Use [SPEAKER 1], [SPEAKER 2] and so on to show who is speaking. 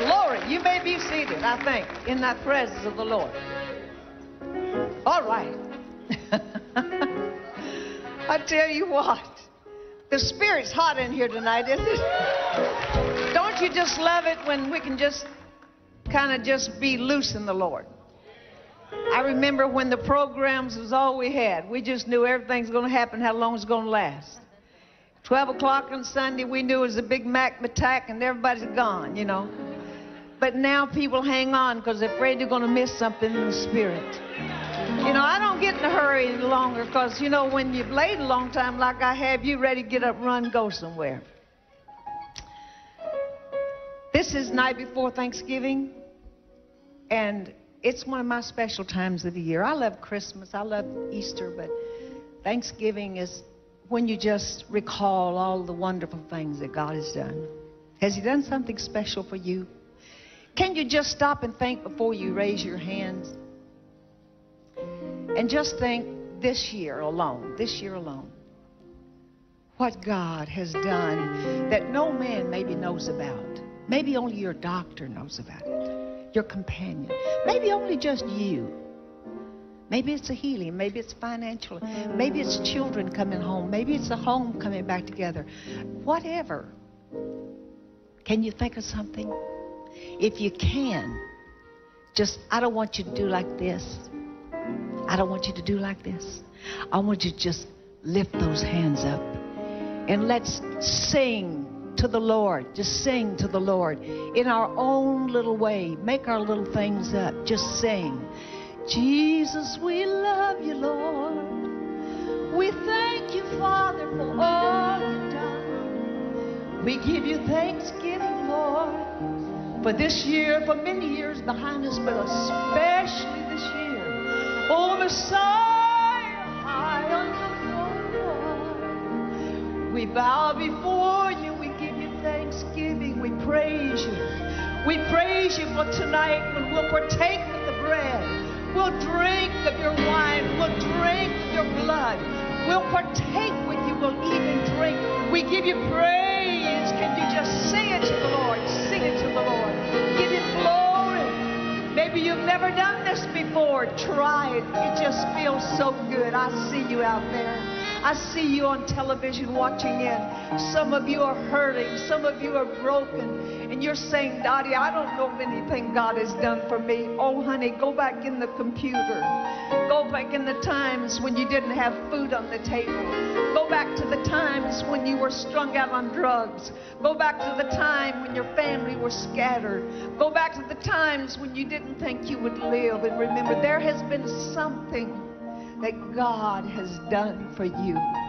[SPEAKER 1] Glory. You may be seated, I think, in that presence of the Lord. All right. I tell you what, the Spirit's hot in here tonight, isn't it? Don't you just love it when we can just kind of just be loose in the Lord? I remember when the programs was all we had. We just knew everything's going to happen, how long it's going to last. 12 o'clock on Sunday, we knew it was a big Mac attack and everybody's gone, you know. But now people hang on because they're afraid they're going to miss something in the spirit. You know, I don't get in a hurry any longer because, you know, when you've laid a long time like I have, you're ready to get up, run, go somewhere. This is night before Thanksgiving, and it's one of my special times of the year. I love Christmas, I love Easter, but Thanksgiving is when you just recall all the wonderful things that God has done. Has He done something special for you? Can you just stop and think before you raise your hands? And just think this year alone, this year alone, what God has done that no man maybe knows about. Maybe only your doctor knows about it, your companion. Maybe only just you. Maybe it's a healing. Maybe it's financial. Maybe it's children coming home. Maybe it's a home coming back together. Whatever. Can you think of something? If you can, just, I don't want you to do like this. I don't want you to do like this. I want you to just lift those hands up and let's sing to the Lord. Just sing to the Lord in our own little way. Make our little things up. Just sing. Jesus, we love you, Lord. We thank you, Father, for all you've done. We give you thanksgiving, Lord, for this year, for many years behind us, but especially this year. Oh, Messiah, high on the throne. We bow before you. We give you thanksgiving. We praise you. We praise you for tonight when we'll partake of the bread. We'll drink of your wine. We'll drink your blood. We'll partake with you. We'll eat and drink. We give you praise. Before. Try it. It just feels so good. I see you out there. I see you on television watching in. Some of you are hurting. Some of you are broken. And you're saying, Dottie, I don't know of anything God has done for me. Oh, honey, go back in the computer. Go back in the times when you didn't have food on the table. Go back to the times when you were strung out on drugs. Go back to the time when your family were scattered. Go back to the times when you didn't think you would live. And remember, there has been something that God has done for you.